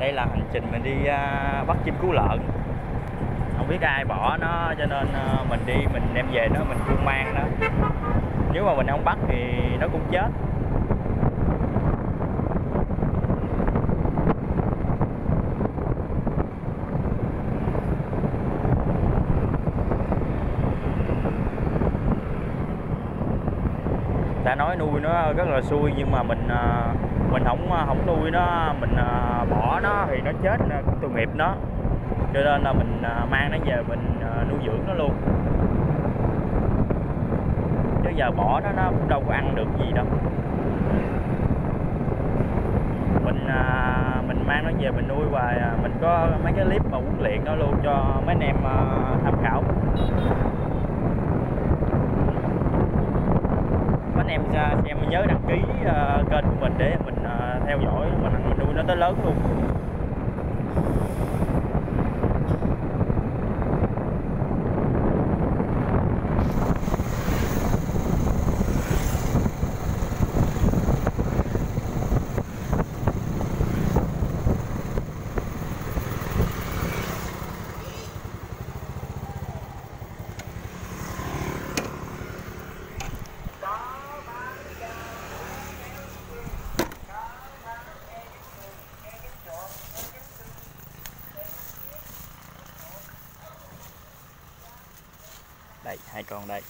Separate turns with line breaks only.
đây là hành trình mình đi à, uh, bắt chim cứu lợn. Không biết ai bỏ nó cho nên uh, mình đi mình đem về nó mình buôn mang nó. Nếu mà mình không bắt thì nó cũng chết. Ta nói nuôi nó rất là xui nhưng mà mình uh, mình không à, không nuôi nó, mình à, bỏ nó thì nó chết à, cũng tội nghiệp nó. Cho nên là mình mang nó về mình nuôi dưỡng nó luôn. Chứ giờ bỏ nó nó cũng đâu có ăn được gì đâu. Mình mình mang nó về mình nuôi và mình có mấy cái clip mà huấn luyện nó luôn cho mấy anh em tham khảo. Em anh em xem nhớ đăng ký ờ, kênh của mình để mình ờ, theo dõi. Mình nuôi nó tới lớn luôn. đây hai con đây.